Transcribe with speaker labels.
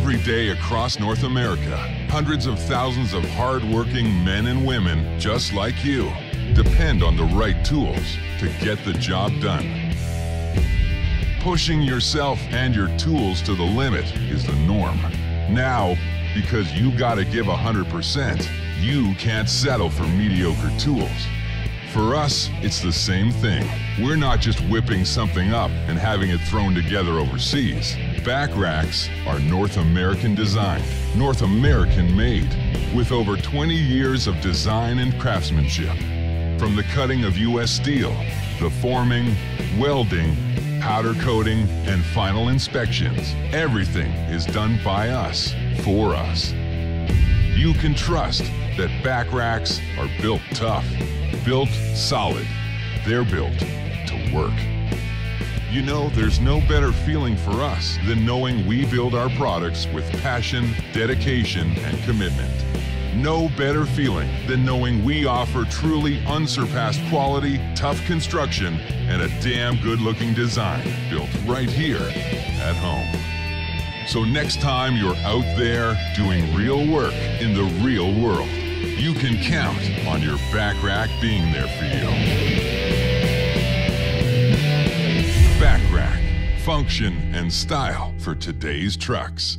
Speaker 1: Every day across North America, hundreds of thousands of hard-working men and women just like you depend on the right tools to get the job done. Pushing yourself and your tools to the limit is the norm. Now, because you gotta give 100%, you can't settle for mediocre tools. For us, it's the same thing. We're not just whipping something up and having it thrown together overseas. Backracks are North American designed, North American made, with over 20 years of design and craftsmanship. From the cutting of U.S. steel, the forming, welding, powder coating, and final inspections, everything is done by us, for us. You can trust that Backracks are built tough, built solid. They're built to work. You know, there's no better feeling for us than knowing we build our products with passion, dedication, and commitment. No better feeling than knowing we offer truly unsurpassed quality, tough construction, and a damn good looking design built right here at home. So next time you're out there doing real work in the real world, you can count on your Backrack being there for you. Back rack, function and style for today's trucks.